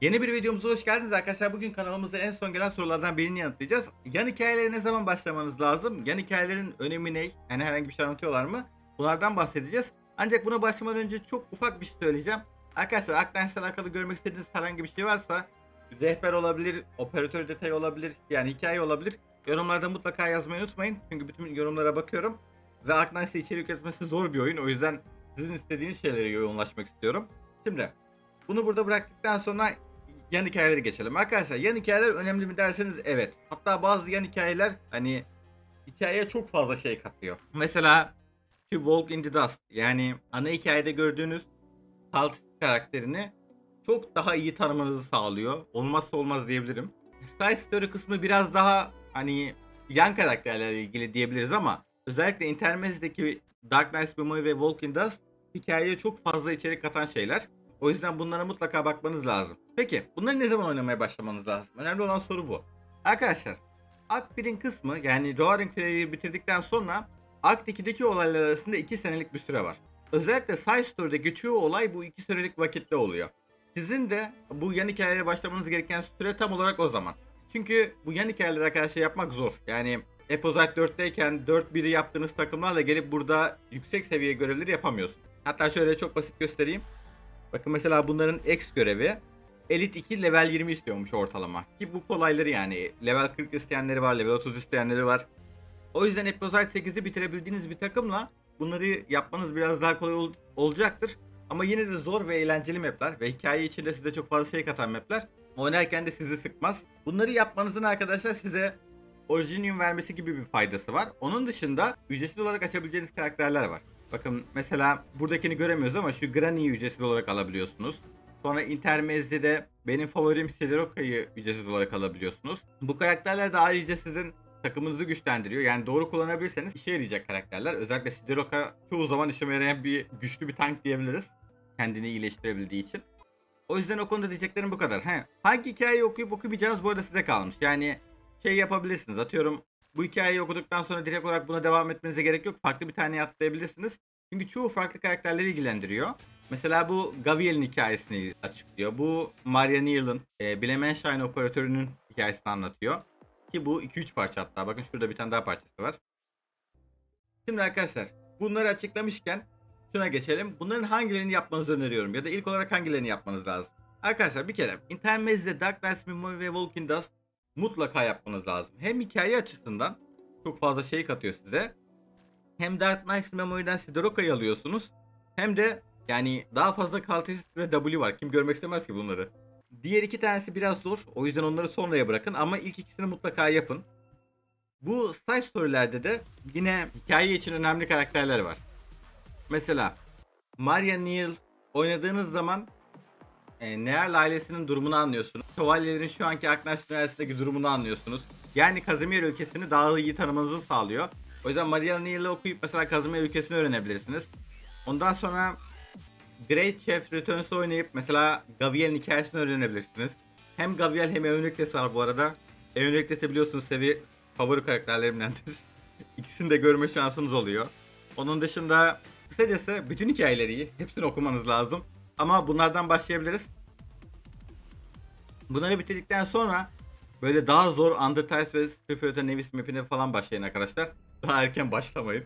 Yeni bir videomuza hoş geldiniz arkadaşlar. Bugün kanalımıza en son gelen sorulardan birini yanıtlayacağız. Yan hikayelere ne zaman başlamanız lazım? Yan hikayelerin önemi ne? Yani herhangi bir şey anlatıyorlar mı? Bunlardan bahsedeceğiz. Ancak buna başlamadan önce çok ufak bir şey söyleyeceğim. Arkadaşlar Akdeniz'le alakalı görmek istediğiniz herhangi bir şey varsa rehber olabilir, operatör detayı olabilir, yani hikaye olabilir. Yorumlarda mutlaka yazmayı unutmayın. Çünkü bütün yorumlara bakıyorum. Ve Akdeniz'de içerik üretmesi zor bir oyun. O yüzden sizin istediğiniz şeylere yoğunlaşmak istiyorum. Şimdi bunu burada bıraktıktan sonra yan hikayeleri geçelim. Arkadaşlar yan hikayeler önemli mi derseniz evet. Hatta bazı yan hikayeler hani hikayeye çok fazla şey katıyor. Mesela To Walk in the Dust yani ana hikayede gördüğünüz Salt karakterini çok daha iyi tanımanızı sağlıyor. Olmazsa olmaz diyebilirim. Side story kısmı biraz daha hani yan karakterlerle ilgili diyebiliriz ama özellikle Intermez'deki Dark Knights Memory ve Walk in Dust hikayeye çok fazla içerik katan şeyler. O yüzden bunlara mutlaka bakmanız lazım. Peki bunları ne zaman oynamaya başlamanız lazım? Önemli olan soru bu. Arkadaşlar Akt 1'in kısmı yani Roaring Trail'i bitirdikten sonra Akt 2'deki olaylar arasında 2 senelik bir süre var. Özellikle Side Story'deki çoğu olay bu 2 senelik vakitte oluyor. Sizin de bu yan hikayelere başlamanız gereken süre tam olarak o zaman. Çünkü bu yan hikayeleri arkadaşlar yapmak zor. Yani Eposite 4'teyken 4-1'i yaptığınız takımlarla gelip burada yüksek seviye görevleri yapamıyorsun. Hatta şöyle çok basit göstereyim. Bakın mesela bunların X görevi Elite 2 level 20 istiyormuş ortalama. Ki bu kolayları yani. Level 40 isteyenleri var, level 30 isteyenleri var. O yüzden Eposite 8'i bitirebildiğiniz bir takımla bunları yapmanız biraz daha kolay ol- olacaktır. Ama yine de zor ve eğlenceli mapler ve hikaye içinde size çok fazla şey katan mapler. Oynarken de sizi sıkmaz. Bunları yapmanızın arkadaşlar size Originium vermesi gibi bir faydası var. Onun dışında ücretsiz olarak açabileceğiniz karakterler var. Bakın mesela buradakini göremiyoruz ama şu Granny'yi ücretsiz olarak alabiliyorsunuz. Sonra Intermezzi'de benim favorim Sideroka'yı ücretsiz olarak alabiliyorsunuz. Bu karakterler de ayrıca sizin takımınızı güçlendiriyor. Yani doğru kullanabilirseniz işe yarayacak karakterler. Özellikle Sideroka çoğu zaman işime yarayan bir güçlü bir tank diyebiliriz. Kendini iyileştirebildiği için. O yüzden o konuda diyeceklerim bu kadar. He, hangi hikayeyi okuyup okumayacağınız bu arada size kalmış. Yani şey yapabilirsiniz. Atıyorum bu hikayeyi okuduktan sonra direkt olarak buna devam etmenize gerek yok. Farklı bir tane atlayabilirsiniz. Çünkü çoğu farklı karakterleri ilgilendiriyor. Mesela bu Gaviel'in hikayesini açıklıyor. Bu Maria Neal'ın e, Blemenshine operatörünün hikayesini anlatıyor. Ki bu 2-3 parça hatta. Bakın şurada bir tane daha parçası var. Şimdi arkadaşlar bunları açıklamışken şuna geçelim. Bunların hangilerini yapmanızı öneriyorum. Ya da ilk olarak hangilerini yapmanız lazım. Arkadaşlar bir kere Intermez'de Dark Knights Memory ve Walking Dust mutlaka yapmanız lazım. Hem hikaye açısından çok fazla şey katıyor size. Hem Dark Knights Memory'den Sidoroka'yı alıyorsunuz. Hem de yani daha fazla Cultist ve W var. Kim görmek istemez ki bunları. Diğer iki tanesi biraz zor. O yüzden onları sonraya bırakın ama ilk ikisini mutlaka yapın. Bu side story'lerde de yine hikaye için önemli karakterler var. Mesela Maria Neal oynadığınız zaman e, Neal ailesinin durumunu anlıyorsunuz. Şövalyelerin şu anki Aknaş Üniversitesi'ndeki durumunu anlıyorsunuz. Yani Kazimir ülkesini daha iyi tanımanızı sağlıyor. O yüzden Maria Neal'ı okuyup mesela Kazimir ülkesini öğrenebilirsiniz. Ondan sonra Great Chef Returns'ı oynayıp mesela Gaviel'in hikayesini öğrenebilirsiniz. Hem Gaviel hem Eunectes var bu arada. Eunectes'i biliyorsunuz sevi favori karakterlerimdendir. İkisini de görme şansınız oluyor. Onun dışında kısacası bütün hikayeleri. Hepsini okumanız lazım. Ama bunlardan başlayabiliriz. Bunları bitirdikten sonra böyle daha zor Undertales ve Spiritual Nevis mapine falan başlayın arkadaşlar. Daha erken başlamayın.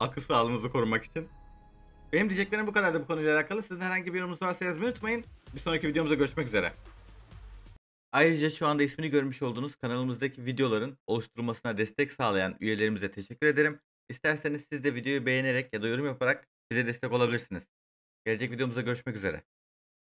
Akıl sağlığınızı korumak için. Benim diyeceklerim bu kadardı bu konuyla alakalı. Sizin herhangi bir yorumunuz varsa yazmayı unutmayın. Bir sonraki videomuzda görüşmek üzere. Ayrıca şu anda ismini görmüş olduğunuz kanalımızdaki videoların oluşturulmasına destek sağlayan üyelerimize teşekkür ederim. İsterseniz siz de videoyu beğenerek ya da yorum yaparak bize destek olabilirsiniz. Gelecek videomuzda görüşmek üzere.